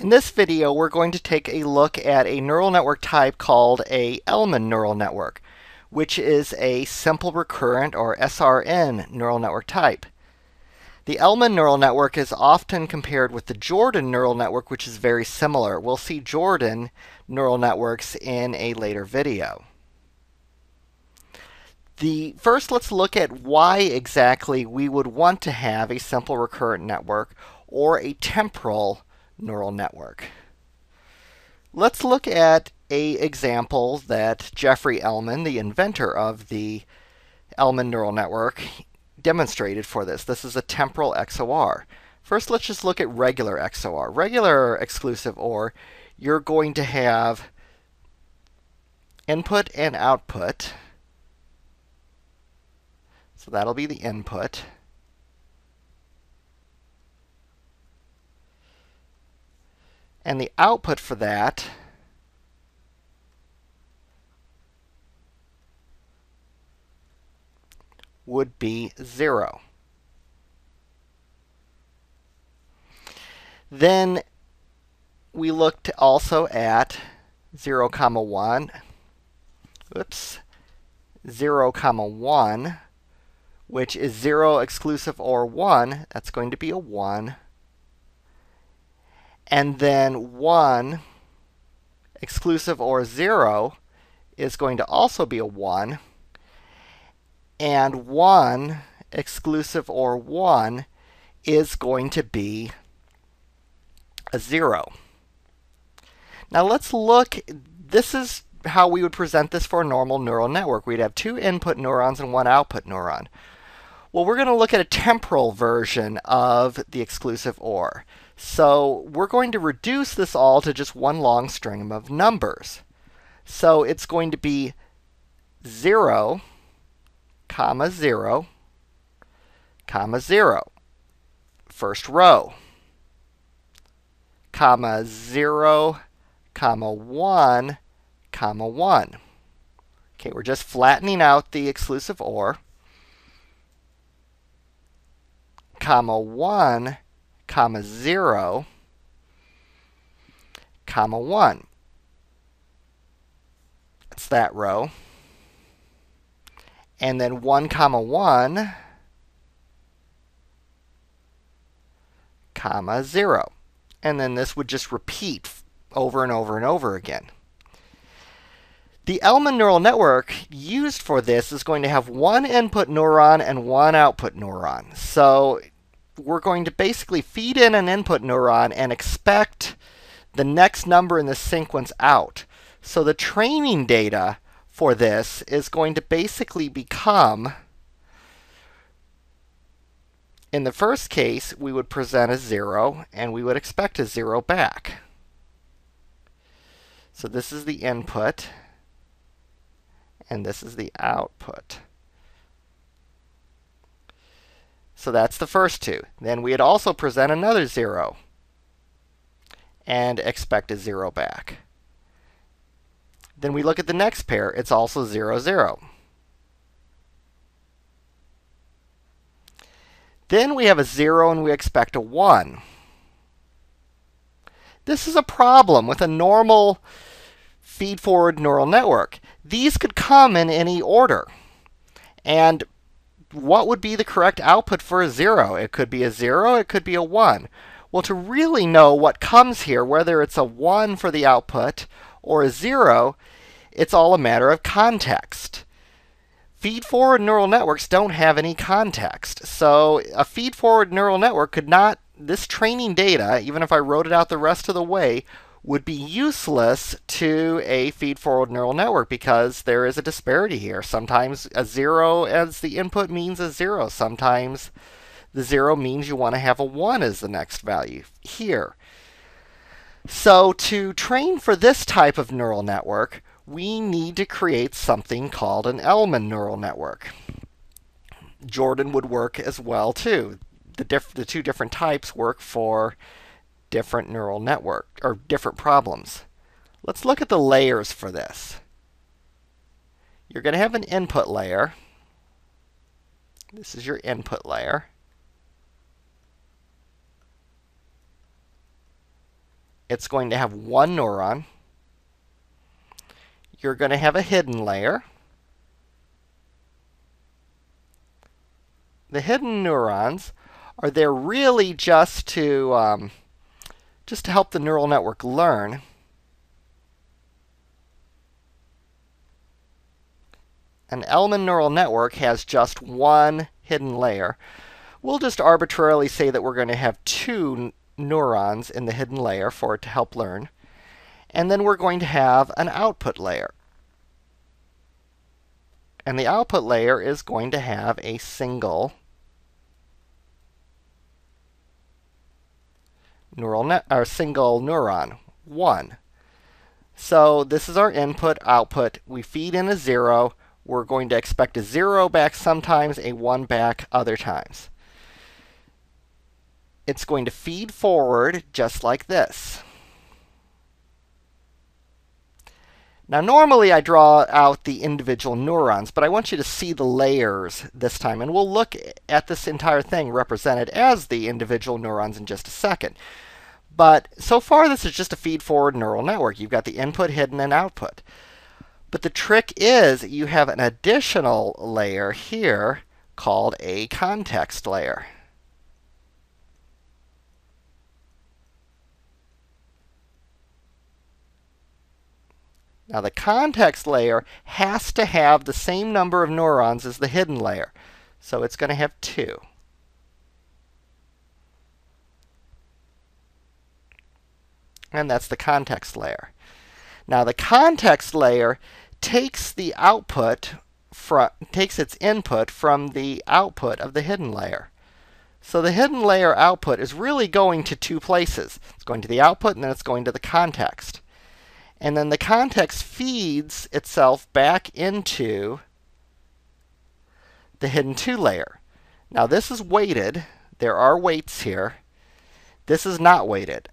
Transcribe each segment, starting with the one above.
In this video, we're going to take a look at a neural network type called a Elman neural network, which is a simple recurrent or SRN neural network type. The Elman neural network is often compared with the Jordan neural network, which is very similar. We'll see Jordan neural networks in a later video. The first, let's look at why exactly we would want to have a simple recurrent network or a temporal neural network. Let's look at a example that Jeffrey Elman, the inventor of the Elman neural network, demonstrated for this. This is a temporal XOR. First, let's just look at regular XOR. Regular exclusive OR, you're going to have input and output. So that'll be the input. And the output for that would be 0. Then we looked also at 0 comma 1 oops. 0 comma 1 which is 0 exclusive or 1 that's going to be a 1 and then 1 exclusive or 0 is going to also be a 1. And 1 exclusive or 1 is going to be a 0. Now let's look, this is how we would present this for a normal neural network. We'd have two input neurons and one output neuron. Well, we're going to look at a temporal version of the exclusive OR. So we're going to reduce this all to just one long string of numbers. So it's going to be 0, comma 0, comma 0. First row. Comma 0, comma 1, comma 1. Okay, we're just flattening out the exclusive OR. Comma 1, comma 0, comma 1. That's that row. And then 1 comma 1, comma 0. And then this would just repeat over and over and over again. The Elman neural network used for this is going to have one input neuron and one output neuron. So we're going to basically feed in an input neuron and expect the next number in the sequence out. So the training data for this is going to basically become, in the first case, we would present a 0, and we would expect a 0 back. So this is the input, and this is the output. So that's the first two. Then we'd also present another 0 and expect a 0 back. Then we look at the next pair. It's also 0, 0. Then we have a 0 and we expect a 1. This is a problem with a normal feed-forward neural network. These could come in any order. And what would be the correct output for a 0? It could be a 0, it could be a 1. Well, to really know what comes here, whether it's a 1 for the output or a 0, it's all a matter of context. Feed-forward neural networks don't have any context. So a feed-forward neural network could not, this training data, even if I wrote it out the rest of the way, would be useless to a feed-forward neural network because there is a disparity here. Sometimes a zero as the input means a zero. Sometimes the zero means you want to have a one as the next value here. So to train for this type of neural network, we need to create something called an Elman neural network. Jordan would work as well too. The, the two different types work for different neural network or different problems. Let's look at the layers for this. You're going to have an input layer. This is your input layer. it's going to have one neuron. You're going to have a hidden layer. The hidden neurons are there really just to um, just to help the neural network learn. An Elman neural network has just one hidden layer. We'll just arbitrarily say that we're going to have two neurons in the hidden layer for it to help learn. And then we're going to have an output layer. And the output layer is going to have a single neural net single neuron, 1. So this is our input output. We feed in a 0. We're going to expect a 0 back sometimes, a 1 back other times it's going to feed forward just like this. Now normally I draw out the individual neurons, but I want you to see the layers this time, and we'll look at this entire thing represented as the individual neurons in just a second. But so far this is just a feed-forward neural network. You've got the input, hidden, and output. But the trick is you have an additional layer here called a context layer. Now the context layer has to have the same number of neurons as the hidden layer. So it's going to have two. And that's the context layer. Now the context layer takes the output from takes its input from the output of the hidden layer. So the hidden layer output is really going to two places. It's going to the output and then it's going to the context. And then the context feeds itself back into the hidden 2 layer. Now this is weighted. There are weights here. This is not weighted.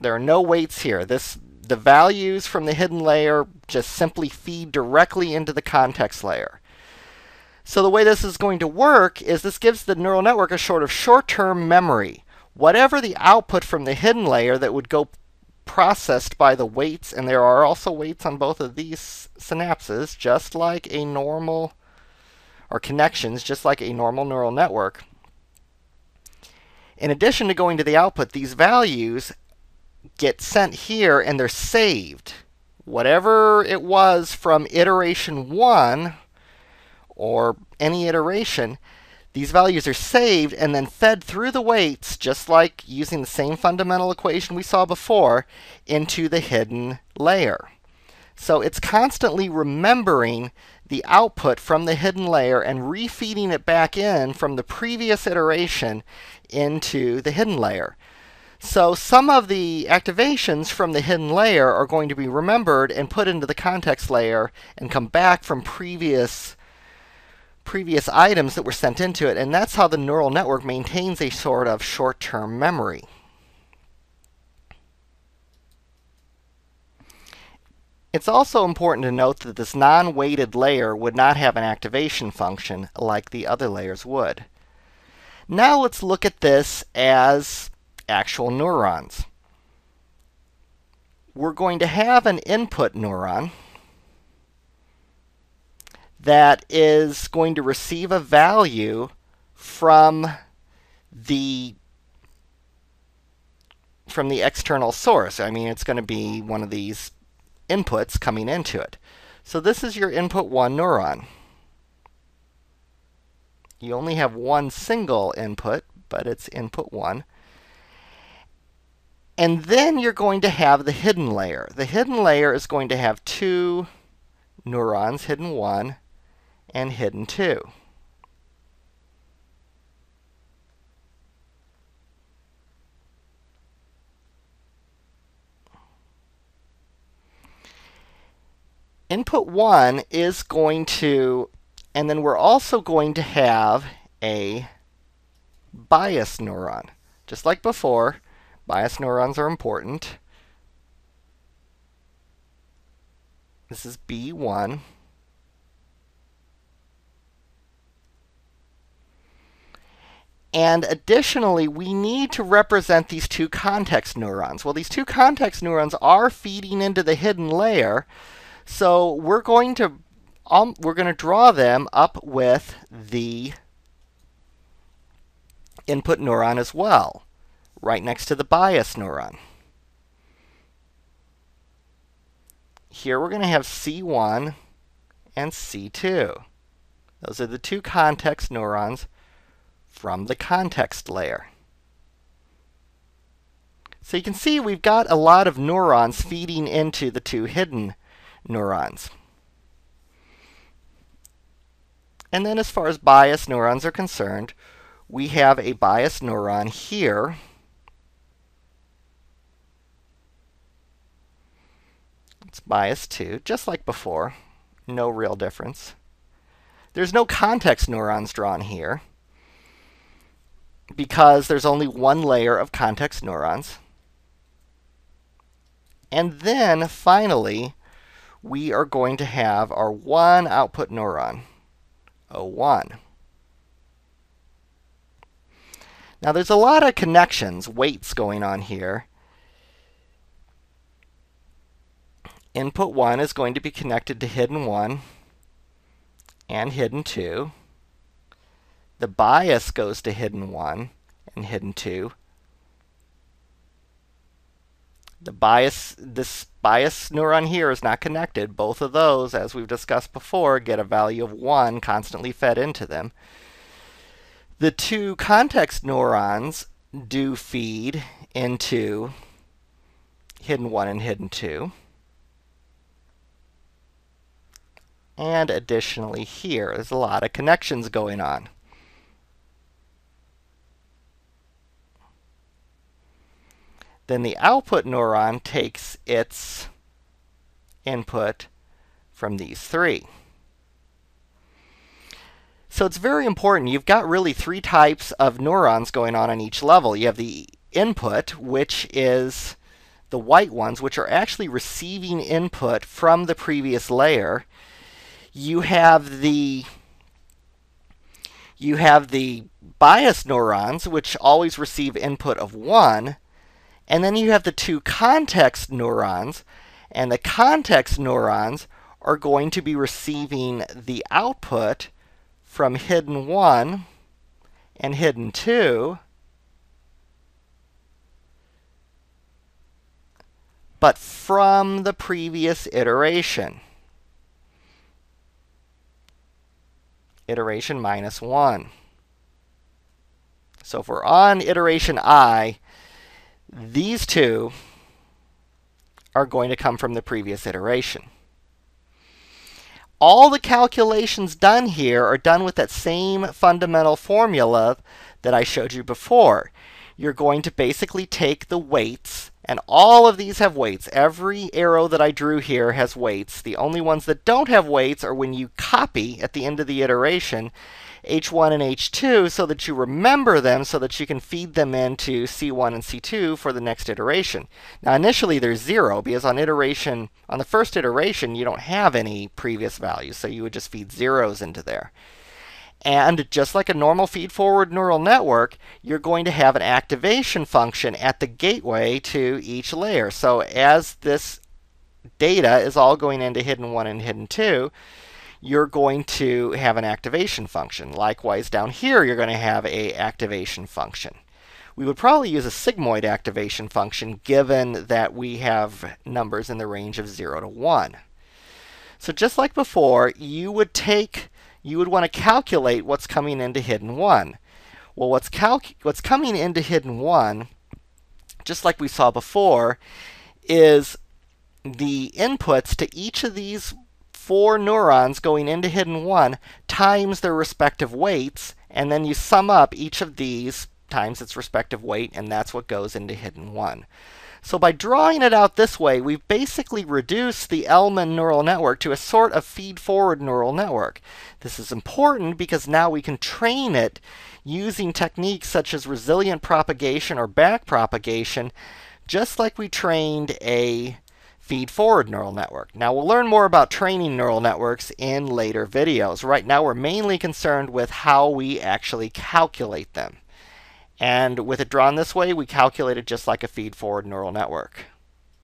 There are no weights here. This the values from the hidden layer just simply feed directly into the context layer. So the way this is going to work is this gives the neural network a sort of short-term memory. Whatever the output from the hidden layer that would go processed by the weights, and there are also weights on both of these synapses, just like a normal, or connections, just like a normal neural network. In addition to going to the output, these values get sent here and they're saved. Whatever it was from iteration 1, or any iteration, these values are saved and then fed through the weights, just like using the same fundamental equation we saw before, into the hidden layer. So it's constantly remembering the output from the hidden layer and refeeding it back in from the previous iteration into the hidden layer. So some of the activations from the hidden layer are going to be remembered and put into the context layer and come back from previous previous items that were sent into it, and that's how the neural network maintains a sort of short-term memory. It's also important to note that this non-weighted layer would not have an activation function like the other layers would. Now let's look at this as actual neurons. We're going to have an input neuron that is going to receive a value from the from the external source. I mean, it's going to be one of these inputs coming into it. So this is your input 1 neuron. You only have one single input, but it's input 1. And then you're going to have the hidden layer. The hidden layer is going to have two neurons, hidden 1 and hidden 2. Input 1 is going to, and then we're also going to have a bias neuron. Just like before, bias neurons are important. This is B1. And additionally, we need to represent these two context neurons. Well, these two context neurons are feeding into the hidden layer, so we're going to um, we're going to draw them up with the input neuron as well, right next to the bias neuron. Here we're going to have C1 and C2. Those are the two context neurons from the context layer. So you can see we've got a lot of neurons feeding into the two hidden neurons. And then as far as bias neurons are concerned, we have a bias neuron here. It's bias 2, just like before. No real difference. There's no context neurons drawn here because there's only one layer of context neurons. And then finally, we are going to have our one output neuron, O1. Now there's a lot of connections, weights going on here. Input 1 is going to be connected to hidden 1 and hidden 2. The bias goes to hidden 1 and hidden 2. The bias, this bias neuron here is not connected. Both of those, as we've discussed before, get a value of 1 constantly fed into them. The two context neurons do feed into hidden 1 and hidden 2. And additionally here, there's a lot of connections going on. Then the output neuron takes its input from these three. So it's very important. You've got really three types of neurons going on on each level. You have the input, which is the white ones, which are actually receiving input from the previous layer you have the you have the bias neurons, which always receive input of 1, and then you have the two context neurons, and the context neurons are going to be receiving the output from hidden 1 and hidden 2, but from the previous iteration. Iteration minus 1. So if we're on iteration i, these two are going to come from the previous iteration. All the calculations done here are done with that same fundamental formula that I showed you before. You're going to basically take the weights and all of these have weights. Every arrow that I drew here has weights. The only ones that don't have weights are when you copy at the end of the iteration H1 and H2 so that you remember them so that you can feed them into C1 and C2 for the next iteration. Now initially there's zero because on iteration, on the first iteration you don't have any previous values so you would just feed zeros into there. And just like a normal feed-forward neural network, you're going to have an activation function at the gateway to each layer. So as this data is all going into hidden 1 and hidden 2, you're going to have an activation function. Likewise, down here, you're going to have a activation function. We would probably use a sigmoid activation function given that we have numbers in the range of 0 to 1. So just like before, you would take you would want to calculate what's coming into hidden 1. Well, what's, what's coming into hidden 1, just like we saw before, is the inputs to each of these four neurons going into hidden 1 times their respective weights, and then you sum up each of these times its respective weight, and that's what goes into hidden 1. So by drawing it out this way, we've basically reduced the Elman neural network to a sort of feed-forward neural network. This is important because now we can train it using techniques such as resilient propagation or backpropagation, just like we trained a feed-forward neural network. Now we'll learn more about training neural networks in later videos. Right now we're mainly concerned with how we actually calculate them. And with it drawn this way, we calculate it just like a feed-forward neural network.